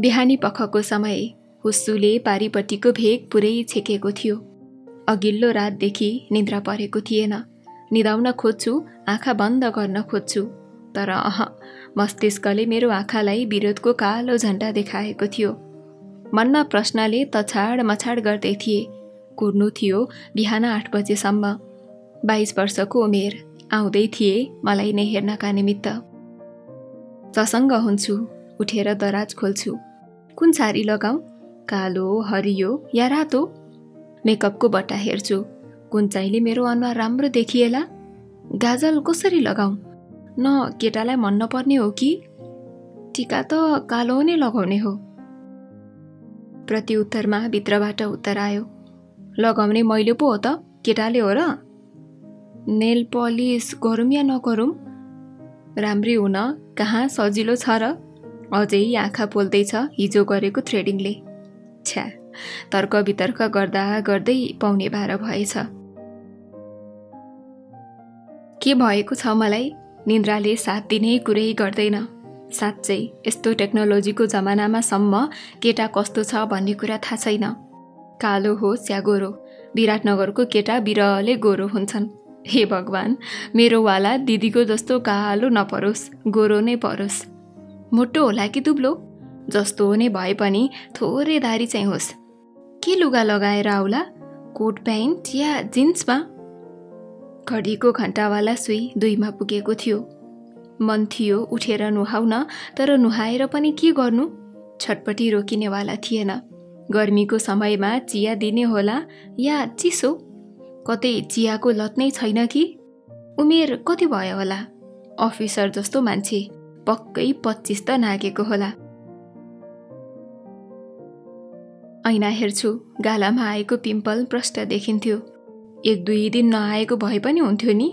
बिहानी पखको समय हुस्सुले पारिपट्टिको भेग पुरै छेकेको थियो। अघिल्लो रातदेखि निद्रा परेको थिएन। निदाउन खोज्छु आँखा बन्द गर्न खोज्छु। तर अह मस्तिष्कले मेरो आँखालाई विरोधको कालो झन्डा देखाएको थियो। मनमा प्रश्नले तछाड मछाड गर्दै थिए। कुर्नु थियो बिहान आठ बजेसम्म। बाइस वर्षको उमेर। आउँदै थिए मलाई नै हेर्नका निमित्त। ससँग हुन्छु। उठेर दराज खोल्छु। कुन साडी लगाऊ? कालो हरियो या रातो? मेकअपको बट्टा हेर्छु। कुन चाहिँले मेरो अनुहार राम्रो देखिएला? गाजल कसरी लगाऊ? न केटालाई मन नपर्ने हो कि? टिका त कालो नै लगाउने हो। प्रत्युत्तरमा भित्रबाट उत्तर आयो। लगाउने मैले पो हो त केटाले हो र? नेल पलिस गरौँ या नगरौँ राम्री हुन कहाँ सजिलो छ र? अझै आँखा पोल्दैछ हिजो गरेको थ्रेडिङले। छ्या तर्क वितर्क गर्दा गर्दै पाउने भार भएछ। के भएको छ मलाई? निन्द्राले साथ दिने कुरै गर्दैन। साँच्चै यस्तो टेक्नोलोजीको जमानामा सम्म केटा कस्तो छ भन्ने कुरा थाहा छैन। कालो होस् या गोरो विराटनगरको केटा बिरले गोरो हुन्छन्। हे भगवान् मेरो वाला दिदीको जस्तो कालो नपरोस् गोरो नै परोस्। मोटो होला कि दुब्लो? जस्तो नै भए पनि थोरै दारी चाहिँ होस्। के लुगा लगाएर आउला? कोट प्यान्ट या जिन्समा? घडीको घन्टावाला सुई दुईमा पुगेको थियो। मन थियो उठेर नुहाउन तर नुहाएर पनि के गर्नु? छटपटी रोकिनेवाला थिएन। गर्मीको समयमा चिया दिने होला या चिसो? कतै चियाको लत नै छैन कि? उमेर कति भयो होला? अफिसर जस्तो मान्छे। पक्कै पच्चिस त नागेको होला। ऐना हेर्छु गालामा आएको पिम्पल प्रष्ट देखिन्थ्यो। एक दुई दिन नआएको भए पनि हुन्थ्यो नि।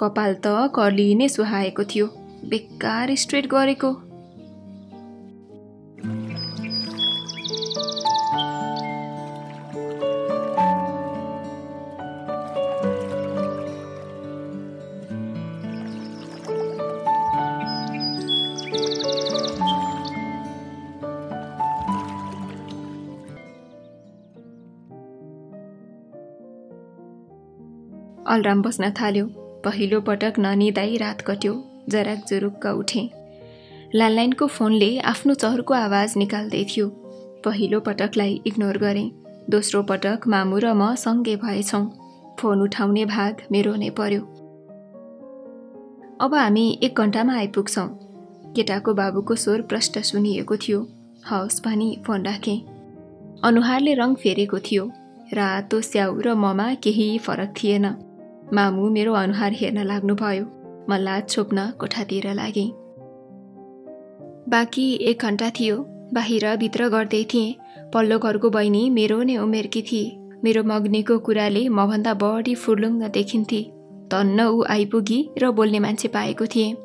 कपाल त कर्ली नै सुहाएको थियो बेकार स्ट्रेट गरेको। अलराम बस्न थाल्यो। पहिलो पटक ननिदाई रात कट्यो जराक जुरुक्क उठेँ। ल्यान्डलाइनको फोनले आफ्नो चहरको आवाज निकाल्दै थियो। पहिलो पटकलाई इग्नोर गरेँ। दोस्रो पटक मामु र म सँगै भएछौँ। फोन उठाउने भाग मेरो नै पर्यो। अब हामी एक घन्टामा आइपुग्छौँ। केटाको बाबुको स्वर प्रष्ट सुनिएको थियो। हवस् भनी फोन राखेँ। अनुहारले रङ फेरेको थियो। रातो स्याउ र ममा केही फरक थिएन। मामु मेरो अनुहार हेर्न लाग्नुभयो। म लाज छोप्न कोठातिर लागेँ। बाँकी एक घन्टा थियो। बाहिर भित्र गर्दै थिएँ। पल्लो घरको बहिनी मेरो नै उमेरकी थिए। मेरो मग्नीको कुराले मभन्दा बढी फुर्लुङ्ग देखिन्थे। धन्न ऊ आइपुगी र बोल्ने मान्छे पाएको थिएँ।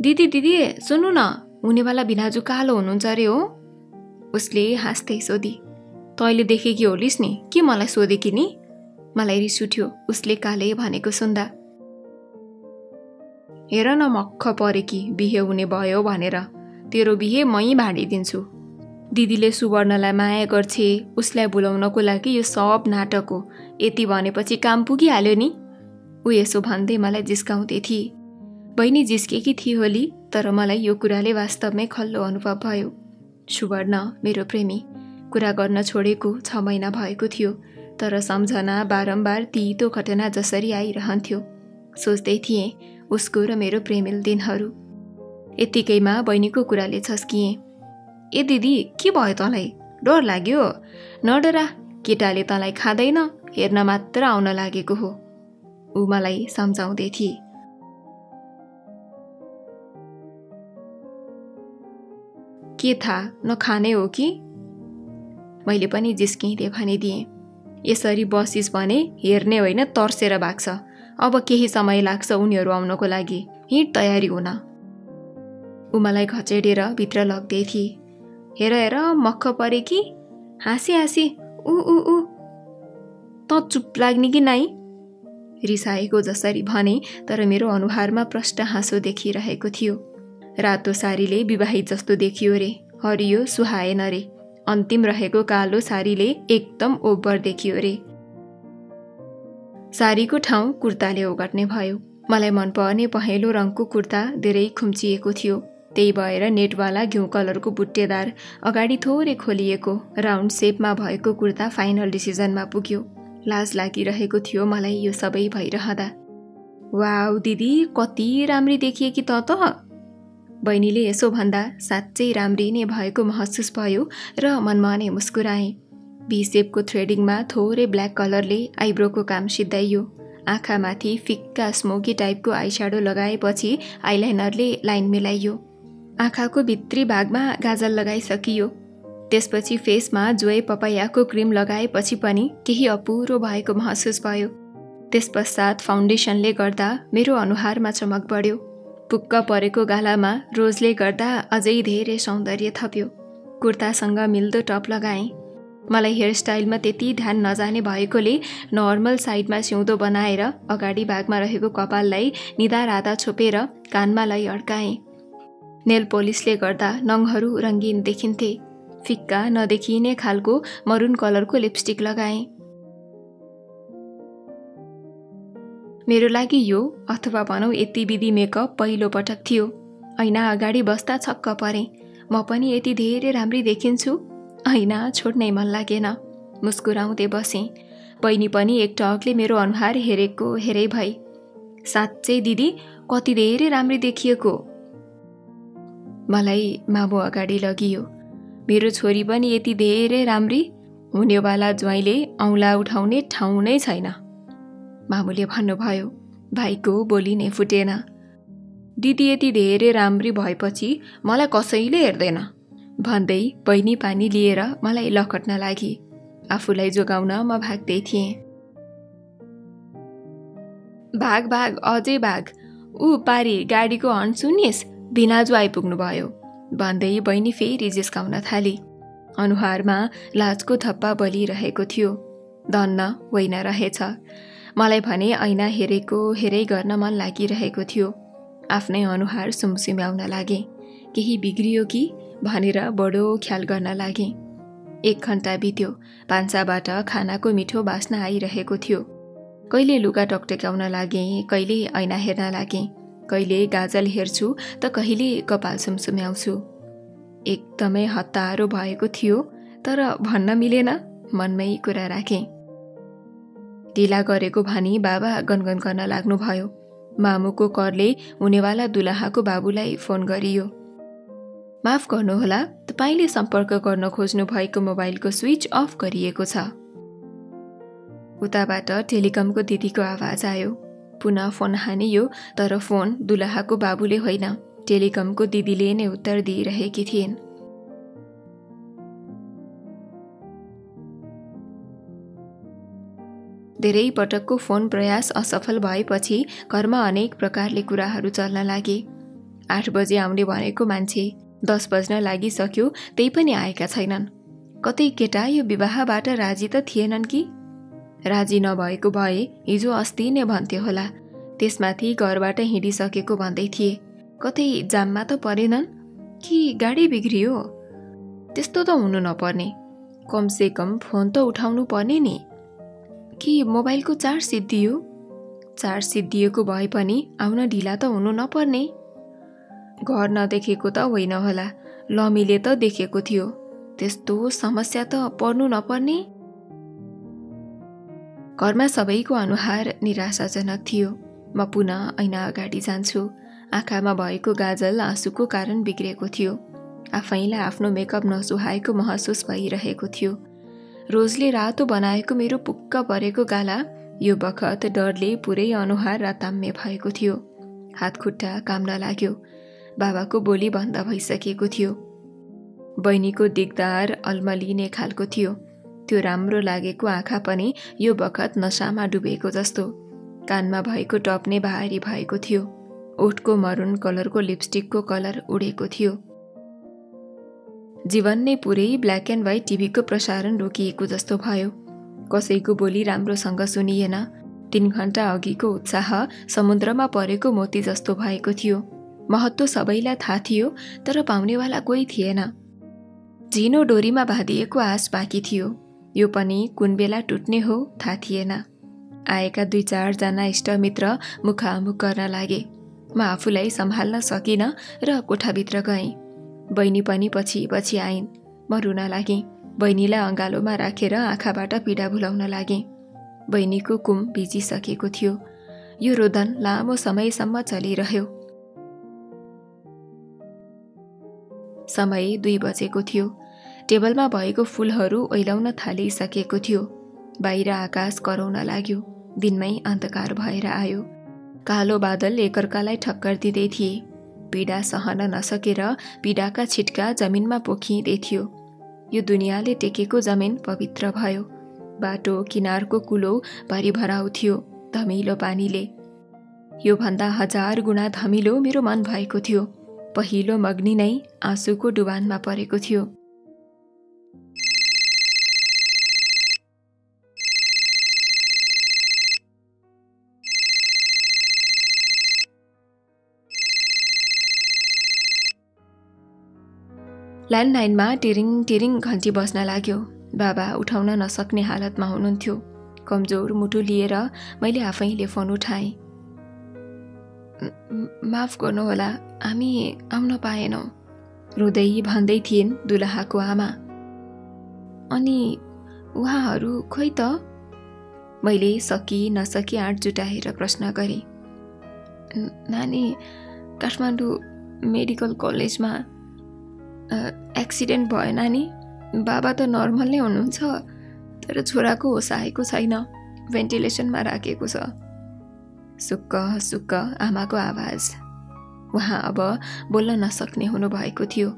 दिदी दिदी सुन्नु न। हुनेवाला भिनाजु कालो हुनुहुन्छ अरे हो उसले हाँस्दै सोधी। तैँले देखेकी होलिस् नि। के मलाई सोधेकी नि? मलाई रिस उठ्यो। उसले काले भनेको सुन्दा। हेर न मक्ख परे कि बिहे हुने भयो भनेर। तेरो बिहे मै भाँडिदिन्छु। दिदीले सुवर्णलाई माया गर्छे उसलाई बोलाउनको लागि यो सब नाटक हो। यति भनेपछि काम पुगिहाल्यो नि। ऊ यसो भन्दै मलाई जिस्काउँदै थिए। बहिनी जिस्केकी थिए होली तर मलाई यो कुराले वास्तवमै खल्लो अनुभव भयो। सुवर्ण मेरो प्रेमी कुरा गर्न छोडेको छ महिना भएको थियो। तर सम्झना बारम्बार तितो घटना जसरी आइरहन्थ्यो। सोच्दै थिएँ उसको र मेरो प्रेमिल दिनहरू। यत्तिकैमा बहिनीको कुराले छस्किएँ। ए दिदी के भयो तँलाई? डर लाग्यो? नडरा केटाले तँलाई खाँदैन हेर्न मात्र आउन लागेको हो। ऊ मलाई सम्झाउँदै थिए। के थाहा नखाने हो कि? मैले पनि जिस्किँदै भनिदिएँ। यसरी बसिस् भने हेर्ने होइन तर्सेर भाग्छ। अब केही समय लाग्छ उनीहरू आउनको लागि। हिँड तयारी हुन। ऊ मलाई घचेडेर भित्र लग्दै थिए। हेर हेर मक्ख परे कि? हाँसी हाँसी ऊ ऊ ऊ त चुप लाग्ने कि नाइ? रिसाएको जसरी भने तर मेरो अनुहारमा प्रष्ट हाँसो देखिरहेको थियो। रातो सारीले विवाहित जस्तो देखियो रे। हरियो सुहाएन रे। अन्तिम रहेको कालो सारीले एकदम ओभर देखियो रे। सारीको ठाउँ कुर्ताले ओगट्ने भयो। मलाई मनपर्ने पहेँलो रङको कुर्ता धेरै खुम्चिएको थियो। त्यही भएर नेटवाला घिउ कलरको बुट्टेदार अगाडि थोरै खोलिएको राउन्ड सेपमा भएको कुर्ता फाइनल डिसिजनमा पुग्यो। लाज लागिरहेको थियो मलाई यो सबै भइरहँदा। वाउ दिदी कति राम्री देखिए कि त त! बहिनीले यसो भन्दा साँच्चै राम्री नै भएको महसुस भयो र मनमा नै मुस्कुराएँ। भिसेपको थ्रेडिङमा थोरै ब्ल्याक कलरले आइब्रोको काम सिद्धाइयो। आँखामाथि फिक्का स्मोकी टाइपको आइस्याडो लगाएपछि आइलाइनरले लाइन मिलाइयो। आँखाको भित्री भागमा गाजल लगाइसकियो। त्यसपछि फेसमा जोए पपायाको क्रिम लगाएपछि पनि केही अपुरो भएको महसुस भयो। त्यस पश्चात फाउन्डेसनले गर्दा मेरो अनुहारमा चमक बढ्यो। पुक्क परेको गालामा रोजले गर्दा अझै धेरै सौन्दर्य थप्यो। कुर्तासँग मिल्दो टप लगाएँ। मलाई हेयरस्टाइलमा त्यति ध्यान नजाने भएकोले नर्मल साइडमा सिउँदो बनाएर अगाडि भागमा रहेको कपाललाई निदा राधा छोपेर कानमा लाई अड्काएँ। नेल पोलिसले गर्दा नङहरू रङ्गिन देखिन्थे। फिक्का नदेखिने खालको मरुन कलरको लिपस्टिक लगाएँ। मेरो लागि यो अथवा भनौँ यति विधि मेकअप पहिलो पटक थियो। ऐना अगाडि बस्दा छक्क परेँ। म पनि यति धेरै राम्री देखिन्छु। होइन छोड्नै मन लागेन। मुस्कुराउँदै बसेँ। बहिनी पनि एक टकले मेरो अनुहार हेरेको हेरै भई साँच्चै दिदी कति धेरै राम्री देखिएको? मलाई मामु अगाडि लगियो। मेरो छोरी पनि यति धेरै राम्री। हुनेवाला ज्वाइँले औँला उठाउने ठाउँ नै छैन। मामुले भन्नुभयो भाइको बोली नै फुटेन। दिदी यति धेरै राम्री भएपछि मलाई कसैले हेर्दैन भन्दै बहिनी पानी लिएर मलाई लखट्न लागि। आफूलाई जोगाउन म भाग्दै थिएँ। भाग भाग अझै भाग। ऊ पारी गाडीको हर्न सुनिस् भिनाजु आइपुग्नुभयो भन्दै बहिनी फेरि जिस्काउन थाली। अनुहारमा लाजको थप्पा बलिरहेको थियो। धन्न होइन रहेछ। मलाई भने ऐना हेरेको हेरै गर्न मन लागिरहेको थियो। आफ्नै अनुहार सुमसुम्याउन लागे। केही बिग्रियो कि? भनेर बडो ख्याल गर्न लागेँ। एक घन्टा बित्यो। भान्साबाट खानाको मिठो बास्न आइरहेको थियो। कहिले लुगा टकटक्याउन लागेँ कहिले ऐना हेर्न लागेँ। कहिले गाजल हेर्छु त कहिले कपाल सुमसुम्याउँछु। एकदमै हतारो भएको थियो तर भन्न मिलेन। मनमै कुरा राखेँ। ढिला गरेको भनी बाबा गनगन गर्न लाग्नुभयो। मामुको करले हुनेवाला दुलाहाको बाबुलाई फोन गरियो। माफ गर्नुहोला तपाईँले सम्पर्क गर्न खोज्नु भएको मोबाइलको स्विच अफ गरिएको छ। उताबाट टेलिकमको दिदीको आवाज आयो। पुनः फोन हानियो तर फोन दुलाहाको बाबुले होइन। टेलिकमको दिदीले नै उत्तर दिइरहेकी थिइन्। धेरै पटकको फोन प्रयास असफल भएपछि घरमा अनेक प्रकारले कुराहरू चल्न लागे। आठ बजे आउने भनेको मान्छे दस बज्न लागिसक्यो त्यही पनि आएका छैनन्। कतै केटा यो विवाहबाट राजी त थिएनन् कि? राजी नभएको भए हिजो अस्ति नै भन्थ्यो होला। त्यसमाथि घरबाट हिँडिसकेको भन्दै थिए कतै जाममा त परेनन्? कि गाडी बिग्रियो? त्यस्तो त हुनु नपर्ने। कमसे कम फोन त उठाउनु पर्ने नि। कि मोबाइलको चार्ज सिद्धियो चार्ज सिद्धिएको भए पनि आउन ढिला त हुनु नपर्ने। घर नदेखेको त होइन होला लमीले त देखेको थियो। त्यस्तो समस्या त पर्नु नपर्ने। घरमा सबैको अनुहार निराशाजनक थियो। म पुनः ऐना अगाडि जान्छु। आँखामा भएको गाजल आँसुको कारण बिग्रेको थियो। आफैलाई आफ्नो मेकअप नसुहाएको महसुस भइरहेको थियो। रोजले रातो बनाएको मेरो पुक्क परेको गाला यो बखत डरले पुरै अनुहार राताम्य भएको थियो। हात खुट्टा काम नलाग्यो बाबाको बोली बन्द भइसकेको थियो। बहिनीको दिगदार अल्मलिने खालको थियो। त्यो राम्रो लागेको आँखा पनि यो बखत नसामा डुबेको जस्तो। कानमा भएको टप नै भारी भएको थियो। ओठको मरुन कलरको लिपस्टिकको कलर उडेको थियो। जीवन नै पुरै ब्ल्याक एन्ड व्हाइट टिभीको प्रसारण रोकिएको जस्तो भयो। कसैको बोली राम्रोसँग सुनिएन। तिन घन्टा अघिको उत्साह समुद्रमा परेको मोती जस्तो भएको थियो। महत्त्व सबैलाई थाहा थियो तर पाउनेवाला कोही थिएन। झिनो डोरीमा बाँधिएको आस बाँकी थियो। यो पनि कुन बेला टुट्ने हो थाहा थिएन। आएका दुई चारजना इष्टमित्र मुखामुख गर्न लागे। म आफूलाई सम्हाल्न सकिनँ र कोठाभित्र गएँ। बहिनी पनि पछि पछि आइन्। म रुन लागेँ बहिनीलाई अँगालोमा राखेर आँखाबाट पीडा भुलाउन लागेँ। बहिनीको कुम भिजिसकेको थियो। यो रोदन लामो समयसम्म चलिरह्यो। समय दुई बजेको थियो। टेबलमा भएको फुलहरू ओइलाउन थालिसकेको थियो। बाहिर आकाश कराउन लाग्यो। दिनमै अन्धकार भएर आयो। कालो बादल एकअर्कालाई ठक्कर दिँदै थिए। पीडा सहन नसकेर पीडाका छिटका जमिनमा पोखिँदै थियो। यो दुनियाँले टेकेको जमिन पवित्र भयो। बाटो किनारको कुलो भरिभराउ थियो धमिलो पानीले। योभन्दा हजार गुणा धमिलो मेरो मन भएको थियो। पहिलो मग्नी नै आँसुको डुबानमा परेको थियो। ल्यान्डलाइनमा टिरिङ टिरिङ घन्टी बस्न लाग्यो। बाबा उठाउन नसक्ने हालतमा हुनुहुन्थ्यो। कमजोर मुटु लिएर मैले आफैले फोन उठाएँ। माफ गर्नुहोला हामी आउन पाएनौँ। रुँदै भन्दै थिइन् दुलहाको आमा। अनि उहाँहरू खोइ त? मैले सकि नसकी आँट जुटाएर प्रश्न गरेँ। नानी काठमाडौँ मेडिकल कलेजमा एक्सिडेन्ट भयो नानी। बाबा त नर्मल नै हुनुहुन्छ तर छोराको होस आएको छैन। भेन्टिलेसनमा राखेको छ। सुक्क सुक्क आमाको आवाज। उहाँ अब बोल्न नसक्ने हुनुभएको थियो।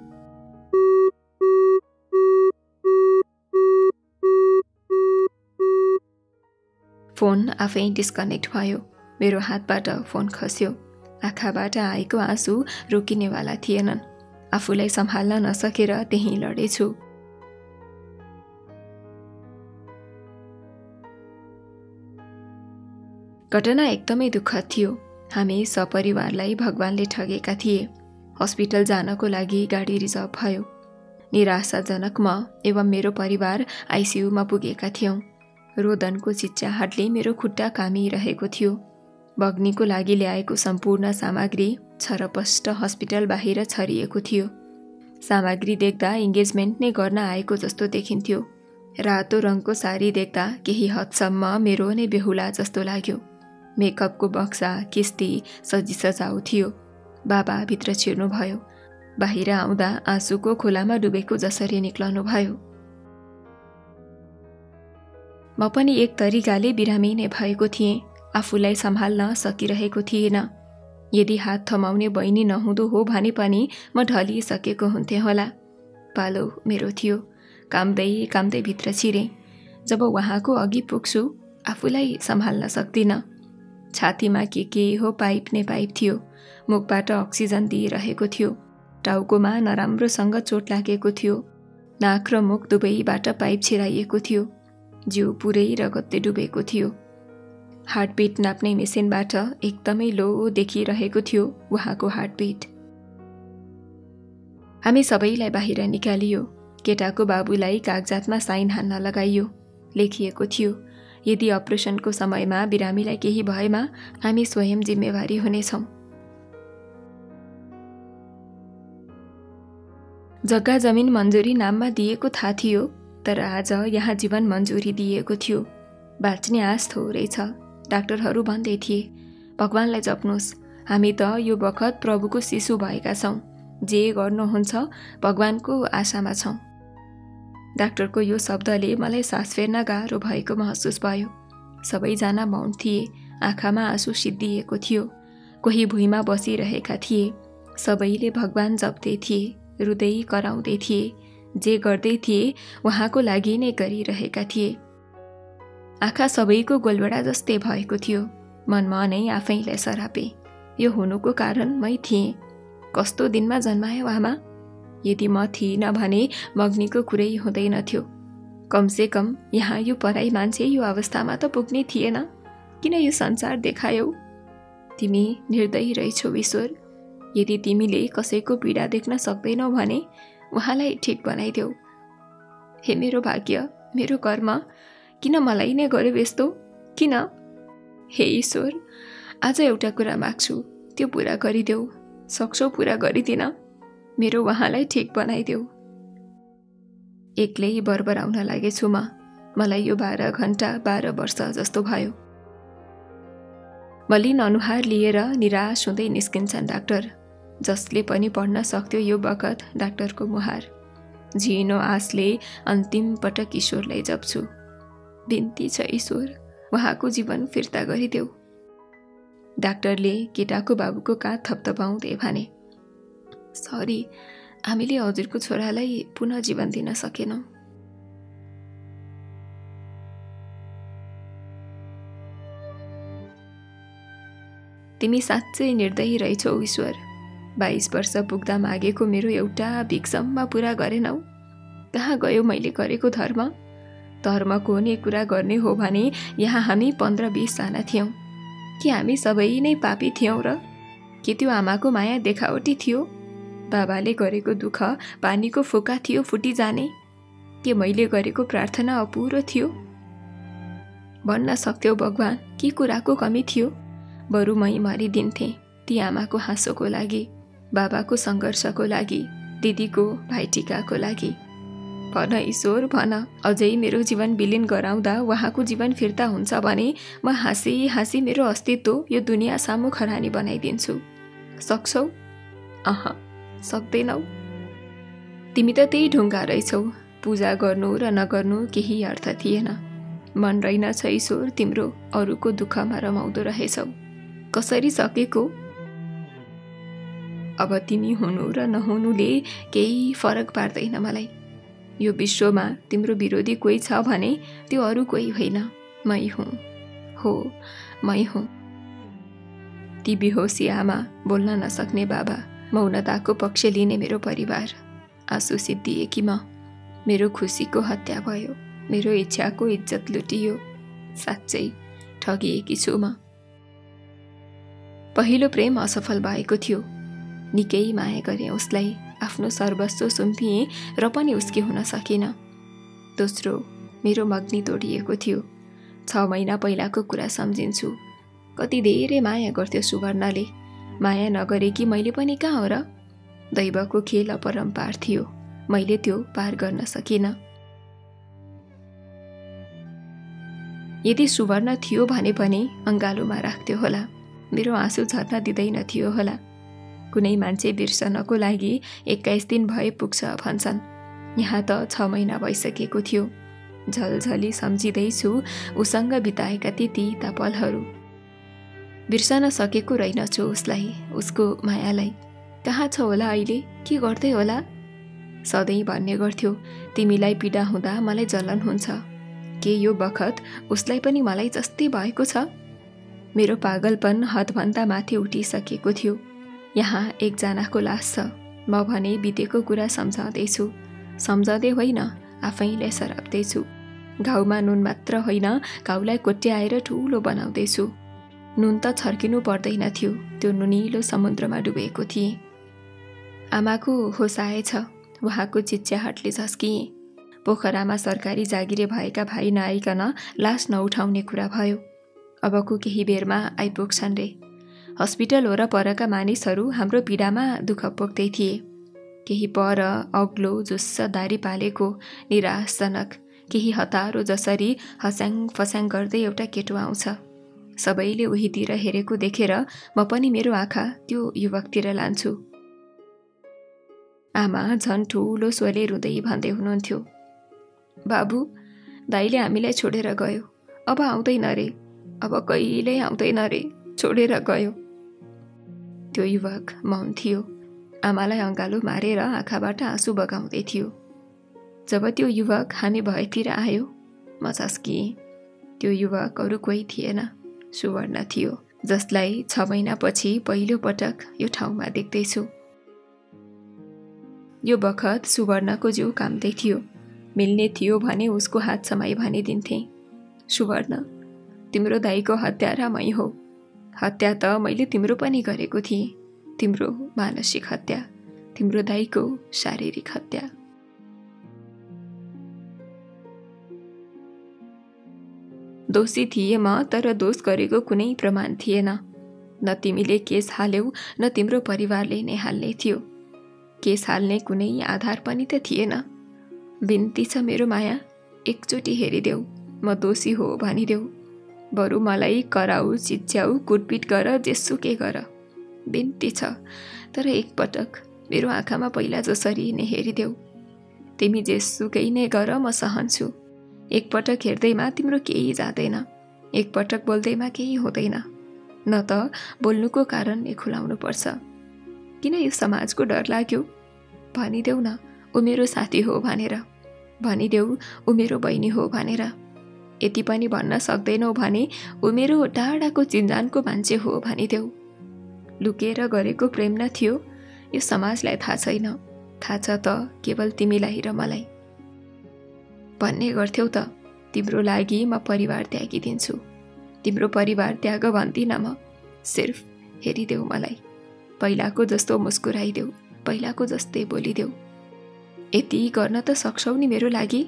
फोन आफै डिस्कनेक्ट भयो। मेरो हातबाट फोन खस्यो। आँखाबाट आएको आँसु रोकिनेवाला थिएनन्। आफूलाई सम्हाल्न नसकेर त्यहीँ लडेछु। घटना एकदमै दुःखद थियो। हामी सपरिवारलाई भगवानले ठगेका थिए। हस्पिटल जानको लागि गाडी रिजर्भ भयो। निराशाजनक म एवं मेरो परिवार आइसियुमा पुगेका थियौँ। रोदनको चिच्चाहाटले मेरो खुट्टा कामिरहेको थियो। भग्नीको लागि ल्याएको सम्पूर्ण सामग्री छरपष्ट हस्पिटल बाहिर छरिएको थियो। सामग्री देख्दा इङ्गेजमेन्ट नै गर्न आएको जस्तो देखिन्थ्यो। रातो रङको साडी देख्दा केही हदसम्म मेरो नै बेहुला जस्तो लाग्यो। मेकअपको बक्सा किस्ती सजी सजाउ थियो। बाबा भित्र छिर्नुभयो। बाहिर आउँदा आँसुको खोलामा डुबेको जसरी निक्लनु भयो म पनि एक तरिकाले बिरामी नै भएको थिएँ। आफूलाई सम्हाल्न सकिरहेको थिएन। यदि हात थमाउने बहिनी नहुँदो हो भने पनि म ढलिसकेको हुन्थेँ होला। पालो मेरो थियो। कामदै कामदै भित्र छिरेँ। जब उहाँको अघि पुग्छु आफूलाई सम्हाल्न सक्दिनँ। छातीमा के के हो पाइप नै पाइप थियो। मुखबाट अक्सिजन दिइरहेको थियो। टाउकोमा नराम्रोसँग चोट लागेको थियो। नाक र मुख दुवैबाट पाइप छिराइएको थियो। जिउ पुरै रगतले डुबेको थियो। हार्टबिट नाप्ने मेसिनबाट एकदमै लो देखिरहेको थियो उहाँको हार्टबिट। हामी सबैलाई बाहिर निकालियो। केटाको बाबुलाई कागजातमा साइन हान्न लगाइयो लेखिएको थियो यदि अपरेसनको समयमा बिरामीलाई केही भएमा हामी स्वयं जिम्मेवारी हुनेछौँ। जग्गा जमिन मन्जुरी नाममा दिएको थाहा थियो तर आज यहाँ जीवन मन्जुरी दिएको थियो। बाँच्ने आश थोरै छ। डाक्टरहरू भन्दै थिए भगवान्लाई जप्नुहोस् हामी त यो बखत प्रभुको शिशु भएका छौँ। जे गर्नुहुन्छ भगवान्को आशामा छौँ डाक्टरको यो शब्दले मलाई सास फेर्न गाह्रो भएको महसुस भयो। सबैजना मौन थिए आँखामा आँसु सिद्धिएको थियो। कोही भुइँमा बसिरहेका थिए। सबैले भगवान् जप्दै थिए रुँदै कराउँदै थिए। जे गर्दै थिए उहाँको लागि नै गरिरहेका थिए। आँखा सबैको गोलबेडा जस्तै भएको थियो। मनमा नै आफैलाई सरापे। यो हुनुको कारण मै थिएँ। कस्तो दिनमा जन्मायो आमा यदि म थिइनँ भने मग्नीको कुरै हुँदैनथ्यो कमसे कम यहाँ यो पढाइ मान्छे यो अवस्थामा त पुग्ने थिएन। किन यो संसार देखायौ? तिमी निर्दय रहेछौ ईश्वर। यदि तिमीले कसैको पीडा देख्न सक्दैनौ भने उहाँलाई ठिक बनाइदेऊ। हे मेरो भाग्य मेरो कर्म किन मलाई नै गर्यो यस्तो? किन? हे ईश्वर आज एउटा कुरा माग्छु। त्यो पुरा गरिदेऊ। सक्छौ पुरा गरिदिन। मेरो उहाँलाई ठिक बनाइदेऊ। एक्लै बरबराउन लागेछु म। मलाई यो बाह्र घन्टा बाह्र वर्ष जस्तो भयो। मलिन अनुहार लिएर निराश हुँदै निस्किन्छन् डाक्टर। जसले पनि पढ्न सक्थ्यो यो बखत डाक्टरको मुहार। झिनो आसले अन्तिम पटक ईश्वरलाई जप्छु। बिन्ती छ ईश्वर। उहाँको जीवन फिर्ता गरिदेऊ। डाक्टरले केटाको बाबुको काँध थपथपाउँदै भने सरी हामीले हजुरको छोरालाई पुनः जीवन दिन सकेनौँ। तिमी साँच्चै निर्दयी रहेछौ ईश्वर। बाइस वर्ष पुग्दा मागेको मेरो एउटा भिक्सम्म पुरा गरेनौ। कहाँ गयो मैले गरेको धर्म? धर्मको नै कुरा गर्ने हो भने यहाँ हामी पन्ध्र बिसजना थियौँ। कि हामी सबै नै पापी थियौँ र? के त्यो आमाको माया देखावटी थियो? बाबाले गरेको दुःख पानीको फोका थियो फुटी जाने? के मैले गरेको प्रार्थना अपुरो थियो? भन्न सक्थ्यौ भगवान् के कुराको कमी थियो? बरु मै मरिदिन्थेँ ती आमाको हाँसोको लागि बाबाको सङ्घर्षको लागि दिदीको भाइटिकाको लागि। भन ईश्वर भन। अझै मेरो जीवन विलिन गराउँदा उहाँको जीवन फिर्ता हुन्छ भने म हाँसी हाँसी मेरो अस्तित्व यो दुनियाँ सामु खरानी बनाइदिन्छु। सक्छौ? अह सक्दैनौ? तिमी त त्यही ढुङ्गा रहेछौ। पूजा गर्नु र नगर्नु केही अर्थ थिएन। मन रहेनछ ईश्वर तिम्रो अरूको दुःखमा रमाउँदो रहेछौ। कसरी सकेको? अब तिमी हुनु र नहुनुले केही फरक पार्दैन मलाई। यो विश्वमा तिम्रो विरोधी कोही छ भने त्यो अरू कोही होइन। मै हुँ। हो मै हुँ। ती बिहोसी आमा बोल्न नसक्ने बाबा मौनताको पक्ष लिने मेरो परिवार। आँसु सिद्धिए कि म? मेरो खुसीको हत्या भयो। मेरो इच्छाको इज्जत लुटियो। साँच्चै ठगिएकी छु म? पहिलो प्रेम असफल भएको थियो। निकै माया गरेँ उसलाई। आफ्नो सर्वस्व सुम्पिएँ र पनि उसकी हुन सकिन। दोस्रो मेरो मग्नी तोडिएको थियो। छ महिना पहिलाको कुरा सम्झिन्छु। कति धेरै माया गर्थ्यो सुवर्णले। माया नगरे कि मैले पनि कहाँ हो र? दैवको खेल अपरम्पार थियो। मैले त्यो पार गर्न सकिनँ। यदि सुवर्ण थियो भने पनि अङ्गालोमा राख्थ्यो होला। मेरो आँसु झर्न दिँदैन थियो होला। कुनै मान्छे बिर्सनको लागि एक्काइस दिन भए पुग्छ भन्छन्। यहाँ त छ महिना भइसकेको थियो। झलझली सम्झिँदैछु उसँग बिताएका ती तिता पलहरू बिर्सन सकेको रहेनछु उसलाई उसको मायालाई। कहाँ छ होला अहिले? के गर्दै होला? सधैँ भन्ने गर्थ्यो तिमीलाई पीडा हुँदा मलाई जलन हुन्छ। के यो बखत उसलाई पनि मलाई जस्तै भएको छ? मेरो पागलपन हदभन्दा माथि उठिसकेको थियो। यहाँ एकजनाको लास छ। म भने बितेको कुरा सम्झाउँदैछु। सम्झाउँदै होइन आफैले सराप्दैछु। घाउमा नुन मात्र होइन घाउलाई कोट्याएर ठुलो बनाउँदैछु। नुन त छर्किनु पर्दैन थियो त्यो नुनिलो समुद्रमा डुबेको थिएँ। आमाको होस आएछ उहाँको चिच्याहटले झस्किएँ। पोखरामा सरकारी जागिरे भएका भाइ नआइकन लास नउठाउने कुरा भयो। अबको केही बेरमा आइपुग्छन् रे? हस्पिटल वरपरका मानिसहरू हाम्रो पीडामा दुःख पोख्दै थिए। केही पर अग्लो जुस्स दारी पालेको निराशजनक केही हतारो जसरी हस्याङ फस्याङ गर्दै एउटा केटो आउँछ। सबैले उहीतिर हेरेको देखेर म पनि मेरो आँखा त्यो युवकतिर लान्छु। आमा झन् ठुलो स्वरले रुँदै भन्दै हुनुहुन्थ्यो। बाबु दाईले हामीलाई छोडेर गयो। अब आउँदैन रे। अब कहिल्यै आउँदैन रे। छोडेर गयो। त्यो युवक मौन थियो। आमालाई अँगालो मारेर आँखाबाट आँसु बगाउँदै थियो। जब त्यो युवक हामी भएतिर आयो म झस्किएँ त्यो युवक अरू कोही थिएन सुवर्ण थियो जसलाई छ महिनापछि पहिलो पटक यो ठाउँमा देख्दैछु। यो बखत सुवर्णको जिउ कामदै थियो। मिल्ने थियो भने उसको हात समाई भनिदिन्थेँ। सुवर्ण तिम्रो दाईको हत्यारा मै हो। हत्या त मैले तिम्रो पनि गरेको थिएँ। तिम्रो मानसिक हत्या तिम्रो दाईको शारीरिक हत्या। दोषी थिए म तर दोष गरेको कुनै प्रमाण थिएन। न तिमीले केस हाल्यौ न तिम्रो परिवारले नै हाल्ने थियो। केस हाल्ने कुनै आधार पनि त थिएन। बिन्ती छ मेरो माया एकचोटि हेरिदेऊ म दोषी हो भनिदेऊ। बरु मलाई कराऊ चिच्याउ कुटपिट गर जेसुकै गर। बिन्ती छ तर एकपटक मेरो आँखामा पहिला जसरी नै हेरिदेऊ। तिमी जेसुकै नै गर म सहन्छु एकपटक हेर्दैमा तिम्रो केही जाँदैन। एकपटक बोल्दैमा केही हुँदैन। न त बोल्नुको कारण नै खुलाउनु पर्छ किन यो समाजको डर लाग्यो? भनिदेऊ न ऊ मेरो साथी हो भनेर। भनिदेऊ ऊ मेरो बहिनी हो भनेर। यति पनि भन्न सक्दैनौ भने ऊ मेरो टाढाको चिन्जानको मान्छे हो भनिदेऊ। लुकेर गरेको प्रेम न थियो। यो समाजलाई थाहा छैन। थाहा छ त केवल तिमीलाई र मलाई। भन्ने गर्थ्यौ त तिम्रो लागि म परिवार त्यागिदिन्छु। तिम्रो परिवार त्याग भन्दिनँ म। सिर्फ हेरिदेऊ मलाई। पहिलाको जस्तो मुस्कुराइदेऊ। पहिलाको जस्तै बोलिदेऊ। यति गर्न त सक्छौ नि मेरो लागि।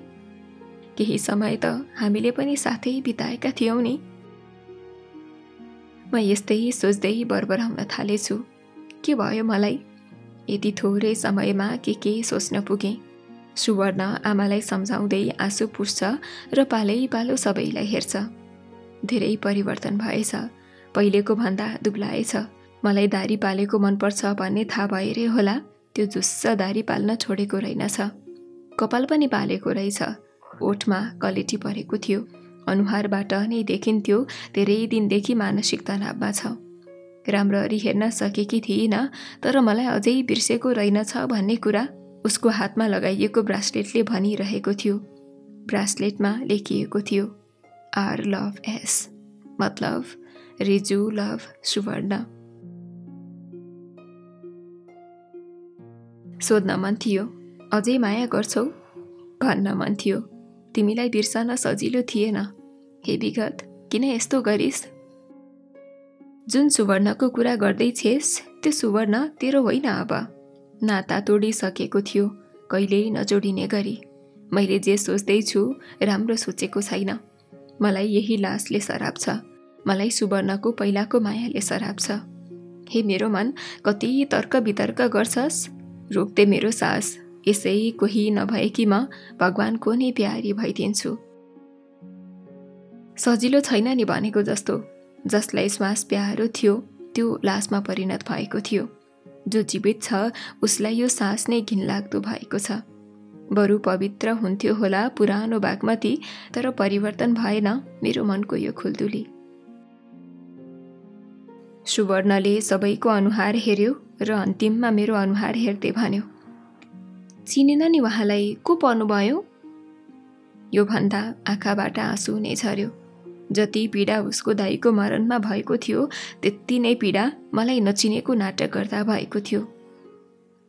केही समय त हामीले पनि साथै बिताएका थियौँ नि। म यस्तै सोच्दै बरबराउन थालेछु। के भयो मलाई? यति थोरै समयमा के के सोच्न पुगेँ? सुवर्ण आमालाई सम्झाउँदै आँसु पुस्छ र पालै पालो सबैलाई हेर्छ। धेरै परिवर्तन भएछ। पहिलेको भन्दा दुब्लाएछ। मलाई दारी पालेको मनपर्छ भन्ने थाहा भएरै होला। त्यो जुस्स दारी पाल्न छोडेको रहेनछ। कपाल पनि पालेको रहेछ। ओठमा कलेटी परेको थियो। अनुहारबाट नै देखिन्थ्यो धेरै दिनदेखि मानसिक तनावमा छ। राम्ररी हेर्न सकेकी थिइनँ तर मलाई अझै बिर्सेको रहेनछ भन्ने कुरा उसको हातमा लगाइएको ब्रासलेटले भनिरहेको थियो। ब्रासलेटमा लेखिएको थियो आर लभ एस मतलब रिजु लभ सुवर्ण। सोध्न मन थियो अझै माया गर्छौ? भन्न मन थियो। तिमीलाई बिर्सन सजिलो थिएन। हे विगत किन यस्तो गरिस्? जुन सुवर्णको कुरा गर्दैछेस् त्यो सुवर्ण तेरो होइन अब। नाता तोडिसकेको थियो कहिल्यै नजोडिने गरी। मैले जे सोच्दैछु राम्रो सोचेको छैन। मलाई यही लासले सराप छ। मलाई सुवर्णको पहिलाको मायाले सराप छ। हे मेरो मन कति तर्क वितर्क गर्छस्? रोक्दै मेरो सास। यसै कोही नभएकी म भगवान्को नै प्यारी भइदिन्छु। सजिलो छैन नि भनेको जस्तो जसलाई श्वास प्यारो थियो त्यो लासमा परिणत भएको थियो। जो जीवित छ उसलाई यो सास नै घिनलाग्दो भएको छ। बरु पवित्र हुन्थ्यो होला पुरानो बागमती तर परिवर्तन भएन मेरो मनको यो खुल्दुली। सुवर्णले सबैको अनुहार हेऱ्यो र अन्तिममा मेरो अनुहार हेर्दै भन्यो चिनेन नि उहाँलाई। को पर्नुभयो? यो भन्दा आँखाबाट आँसु नै झऱ्यो जति पीडा उसको दाईको मरणमा भएको थियो त्यति नै पीडा मलाई नचिनेको नाटक गर्दा भएको थियो।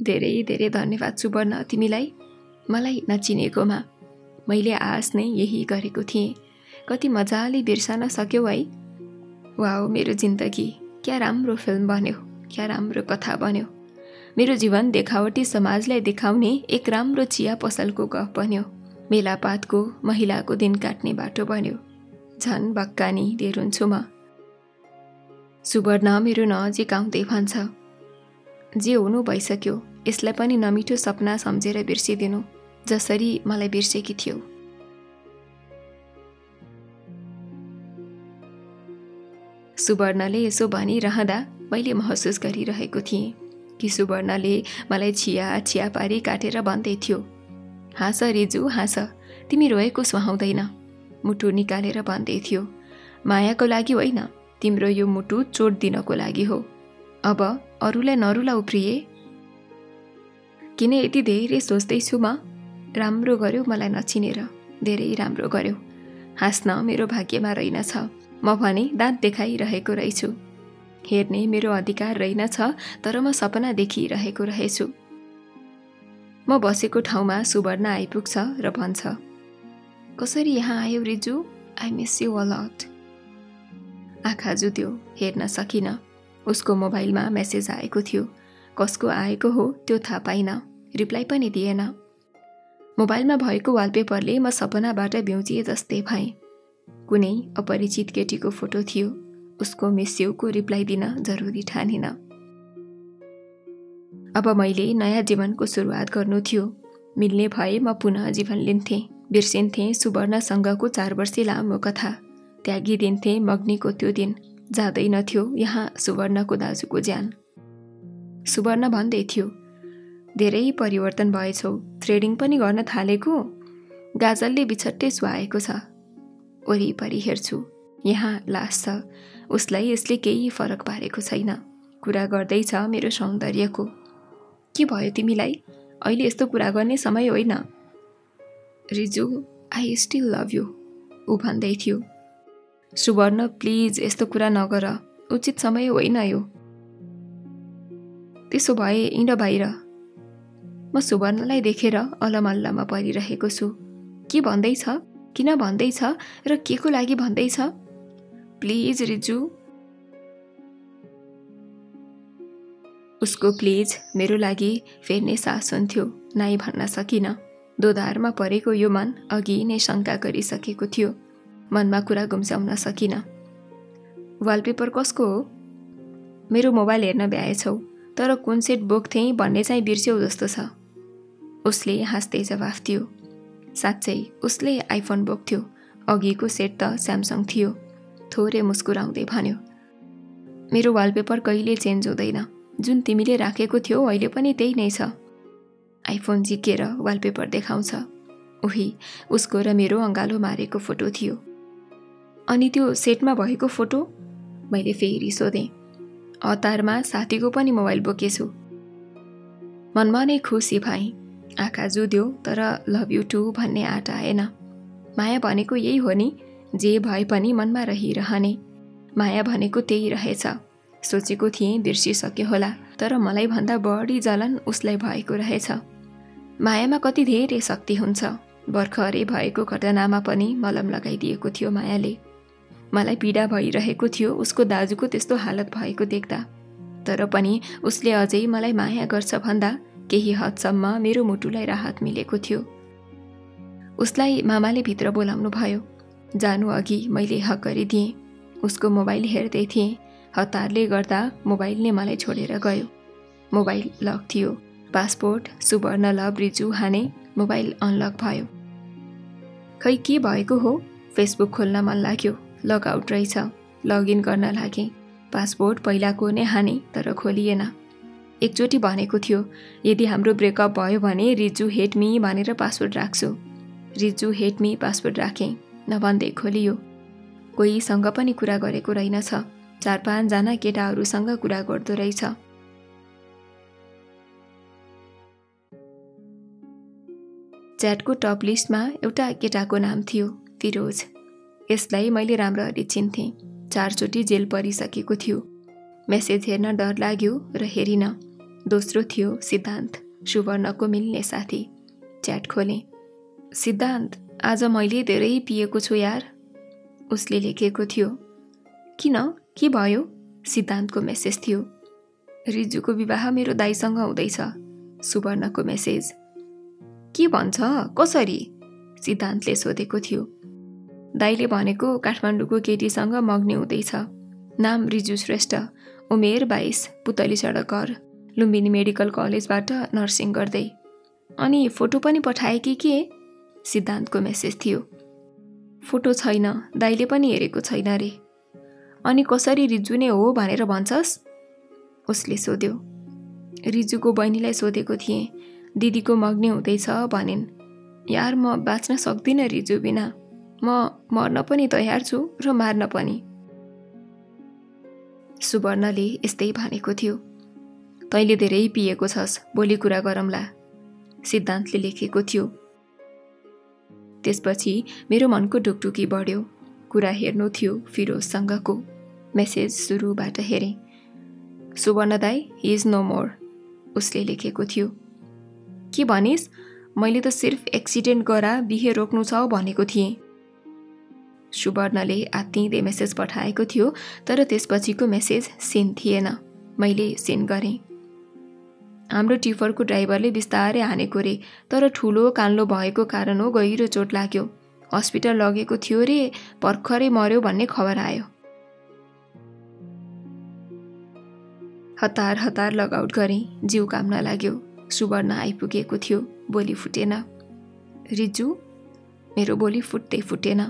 धेरै धेरै धन्यवाद सुवर्ण तिमीलाई। मलाई नचिनेकोमा। मैले आश नै यही गरेको थिएँ। कति मजाले बिर्सन सक्यौ है। वा मेरो जिन्दगी। क्या राम्रो फिल्म बन्यो। क्या राम्रो कथा बन्यो। मेरो जीवन देखावटी समाजलाई देखाउने एक राम्रो चिया पसलको गफ बन्यो। मेलापातको महिलाको दिन काट्ने बाटो बन्यो। झन् बक्कानी हुन्छु म। सुवर्ण मेरो नजिक आउँदै भन्छ। जे हुनु भइसक्यो यसलाई पनि नमिठो सपना सम्झेर बिर्सिदिनु जसरी मलाई बिर्सेकी थियौ। सुवर्णले यसो भनिरहँदा मैले महसुस गरिरहेको थिएँ। कि सुवर्णले मलाई छिया छिया पारी काटेर भन्दै थियो। हाँस रिजु हाँस तिमी रोएको सुहाउँदैन मुटु निकालेर भन्दै थियो। मायाको लागि होइन तिम्रो यो मुटु चोट दिनको लागि हो। अब अरूलाई नरुला उफ्रिए किन यति धेरै सोच्दैछु म? राम्रो गर्यो मलाई नचिनेर धेरै राम्रो गर्यो। हाँस्न मेरो भाग्यमा रहेनछ। म भने दाँत देखाइरहेको रहेछु। हेर्ने मेरो अधिकार रहेनछ तर म सपना देखिरहेको रहेछु। म बसेको ठाउँमा सुवर्ण आइपुग्छ र भन्छ कसरी यहाँ आयो रिजु? आई मिस यु अलट आँखा जुत्यो हेर्न सकिनँ। उसको मोबाइलमा मेसेज आएको थियो। कसको आएको हो त्यो थाहा पाइनँ। रिप्लाई पनि दिएन। मोबाइलमा भएको वालपेपरले म सपनाबाट भ्याउचिए जस्तै भएँ। कुनै अपरिचित केटीको फोटो थियो। उसको मेस्यौको रिप्लाई दिन जरुरी ठानिन। अब मैले नयाँ जीवनको सुरुवात गर्नु थियो। मिल्ने भए म पुनः जीवन लिन्थेँ बिर्सिन्थेँ सुवर्णसँगको चार वर्षे लामो कथा। त्यागिदिन्थेँ मग्नीको त्यो दिन जाँदैनथ्यो यहाँ सुवर्णको दाजुको ज्यान। सुवर्ण भन्दै थियो धेरै परिवर्तन भएछौ थ्रेडिङ पनि गर्न थालेको? गाजलले बिछट्टै सुहाएको छ। वरिपरि हेर्छु यहाँ लास छ। उसलाई यसले केही फरक पारेको छैन। कुरा गर्दैछ मेरो सौन्दर्यको। के भयो तिमीलाई? अहिले यस्तो कुरा गर्ने समय होइन। Riju I still love you ऊ भन्दै थियो। सुवर्ण प्लिज यस्तो कुरा नगर। उचित समय होइन यो। त्यसो भए हिँड बाहिर। म सुवर्णलाई देखेर अलमल्लमा परिरहेको छु। के भन्दैछ? किन भन्दैछ? र के को लागि भन्दैछ? प्लिज रिजु। उसको प्लिज मेरो लागि फेर्ने सास हुन्थ्यो नाइ भन्न सकिनँ। दोधारमा परेको यो मन अघि नै शङ्का गरिसकेको थियो। मनमा कुरा गुम्साउन सकिनँ। वालपेपर कसको हो? मेरो मोबाइल हेर्न भ्याएछौ तर कुन सेट बोक्थेँ भन्ने चाहिँ बिर्स्यौ जस्तो छ। उसले हाँस्दै जवाफ दियो। साँच्चै उसले आइफोन बोक्थ्यो। अघिको सेट त स्यामसङ थियो। थोरै मुस्कुराउँदै भन्यो मेरो वालपेपर कहिले चेन्ज हुँदैन। जुन तिमीले राखेको थियौ अहिले पनि त्यही नै छ। आइफोन झिकेर वालपेपर देखाउँछ। उही उसको र मेरो अँगालो मारेको फोटो थियो। अनि त्यो सेटमा भएको फोटो? मैले फेरि सोधेँ। हतारमा साथीको पनि मोबाइल बोकेछु। मनमा नै खुसी भाइ आँखा जुद्यो तर लभ यु टु भन्ने आँट आएन। माया भनेको यही हो नि। जे भए पनि मनमा रहिरहने। माया भनेको त्यही रहेछ। सोचेको थिएँ बिर्सिसक्यो होला तर मलाई भन्दा बढी जलन उसलाई भएको रहेछ। मायामा कति धेरै शक्ति हुन्छ। भर्खरै भएको घटनामा पनि मलम लगाइदिएको थियो मायाले। मलाई पीडा भइरहेको थियो उसको दाजुको त्यस्तो हालत भएको देख्दा। तर पनि उसले अझै मलाई माया गर्छ भन्दा केही हदसम्म मेरो मुटुलाई राहत मिलेको थियो। उसलाई मामाले भित्र बोलाउनु भयो जानु अघि मैले हक गरिदिएँ। उसको मोबाइल हेर्दै थिएँ। हतारले गर्दा मोबाइल नै मलाई छोडेर गयो। मोबाइल लक थियो। पासपोर्ट सुवर्ण लभ रिजु हाने मोबाइल अनलक भयो। खै के भएको हो? फेसबुक खोल्न मन लाग्यो। लगआउट रहेछ। लगइन गर्न लागेँ। पासपोर्ट पहिलाको नै हाने तर खोलिएन। एकचोटि भनेको थियो यदि हाम्रो ब्रेकअप भयो भने रिजु हेट मी भनेर पासवर्ड राख्छु। रिजु हेट मी पासवर्ड राखेँ। नभन्दै खोलियो। कोहीसँग पनि कुरा गरेको रहेनछ। चार पाँचजना केटाहरूसँग कुरा गर्दो रहेछ। च्याटको टप लिस्टमा एउटा केटाको नाम थियो फिरोज। यसलाई मैले राम्ररी चिन्थेँ। चारचोटि जेल परिसकेको थियो। मेसेज हेर्न डर लाग्यो र हेरिन। दोस्रो थियो सिद्धान्त सुवर्णको मिल्ने साथी। च्याट खोलेँ। सिद्धान्त आज मैले धेरै पिएको छु यार। उसले लेखेको थियो। किन? के भयो? सिद्धान्तको मेसेज थियो। रिजुको विवाह मेरो दाईसँग हुँदैछ। सुवर्णको मेसेज के भन्छ? कसरी? सिद्धान्तले सोधेको थियो। दाईले भनेको काठमाडौँको केटीसँग मग्ने हुँदैछ। नाम रिजु श्रेष्ठ। उमेर बाइस। पुतली सडक घर लुम्बिनी मेडिकल कलेजबाट नर्सिङ गर्दै। अनि फोटो पनि पठाए कि के? सिद्धान्तको मेसेज थियो। फोटो छैन दाइले पनि हेरेको छैन रे। अनि कसरी रिजु नै हो भनेर भन्छस्? उसले सोध्यो। रिजुको बहिनीलाई सोधेको थिएँ दिदीको मग्ने हुँदैछ भनिन्। यार म बाँच्न सक्दिनँ रिजु बिना। म मर्न पनि तयार छु र मार्न पनि। सुवर्णले यस्तै भनेको थियो। तैँले धेरै पिएको छस् भोलि कुरा गरौँला सिद्धान्तले लेखेको थियो। त्यसपछि मेरो मनको ढुकढुकी बढ्यो। कुरा हेर्नु थियो फिरोजसँगको। मेसेज सुरुबाट हेरेँ। सुवर्ण दाई इज नो मोर उसले लेखेको थियो। के भनिस्? मैले त सिर्फ एक्सिडेन्ट गरा बिहे रोक्नु छ भनेको थिएँ। सुवर्णले आत्तिँदै मेसेज पठाएको थियो तर त्यसपछिको मेसेज सेन थिएन। मैले सेन गरेँ। हाम्रो टिफरको ड्राइभरले बिस्तारै हानेको रे तर ठुलो कान्लो भएको कारण हो गहिरो चोट लाग्यो। हस्पिटल लगेको थियो रे भर्खरै मर्यो भन्ने खबर आयो। हतार हतार लगआउट गरेँ जिउ काम्न लाग्यो। सुवर्ण आइपुगेको थियो बोली फुटेन। रिजु मेरो बोली फुट्दै फुटेन।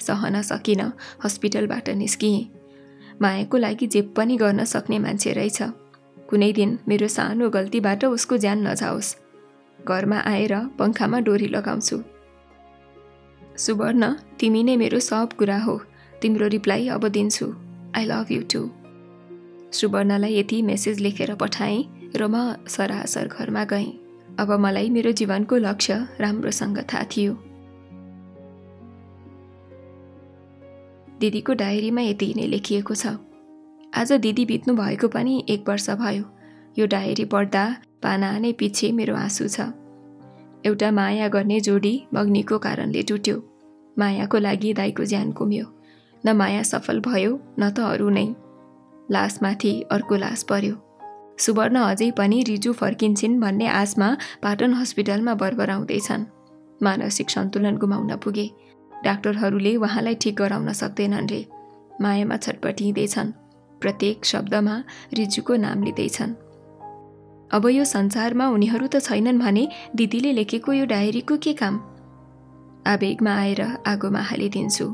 सहन सकिनँ हस्पिटलबाट निस्किएँ। मायाको लागि जे पनि गर्न सक्ने मान्छे रहेछ। कुनै दिन मेरो सानो गल्तीबाट उसको ज्यान नजाओस्। घरमा आएर पङ्खामा डोरी लगाउँछु। सुवर्ण तिमी नै मेरो सब कुरा हो। तिम्रो रिप्लाई अब दिन्छु। आई लभ यु टु सुवर्णलाई यति मेसेज लेखेर पठाएँ र म सरासर घरमा गएँ। अब मलाई मेरो जीवनको लक्ष्य राम्रोसँग थाहा थियो। दिदीको डायरीमा यति नै लेखिएको छ। आज दिदी बित्नु भएको पनि एक वर्ष भयो। यो डायरी पढ्दा पाना नै पछि मेरो आँसु छ। एउटा माया गर्ने जोडी मग्नीको कारणले टुट्यो। मायाको लागि दाईको ज्यान गुम्यो न माया सफल भयो न त अरू नै। लासमाथि अर्को लास पर्यो। सुवर्ण अझै पनि रिजु फर्किन्छन् भन्ने आशमा पाटन हस्पिटलमा बरबराउँदैछन्। मानसिक सन्तुलन गुमाउन पुगे। डाक्टरहरूले उहाँलाई ठिक गराउन सक्दैनन् रे। मायामा छटपटिँदैछन् प्रत्येक शब्दमा रिजुको नाम लिँदैछन्। अब यो संसारमा उनीहरू त छैनन् भने दिदीले लेखेको यो डायरीको के काम? आवेगमा आएर आगोमा हालिदिन्छु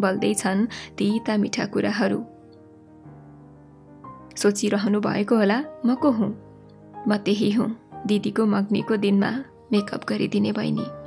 बल्दैछन् तिता मिठा कुराहरू। सोचिरहनु भएको होला म को हुँ? म त्यही हुँ दिदीको मग्नीको दिनमा मेकअप गरिदिने बहिनी।